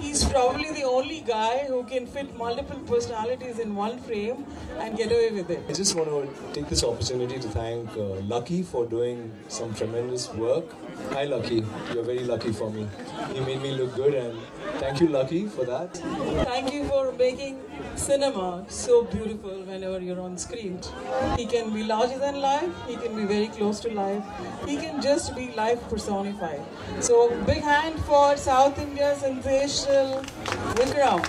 He's probably the only guy who can fit multiple personalities in one frame and get away with it. I just want to take this opportunity to thank uh, Lucky for doing some tremendous work. Hi, Lucky. You're very lucky for me. You made me look good, and thank you, Lucky, for that. Thank you for making cinema so beautiful whenever you're on screen. He can be larger than life, he can be very close to life, he can just be life personified. So, big hand for South India's sensational Vikram.